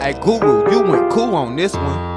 Hey, Guru, you went cool on this one.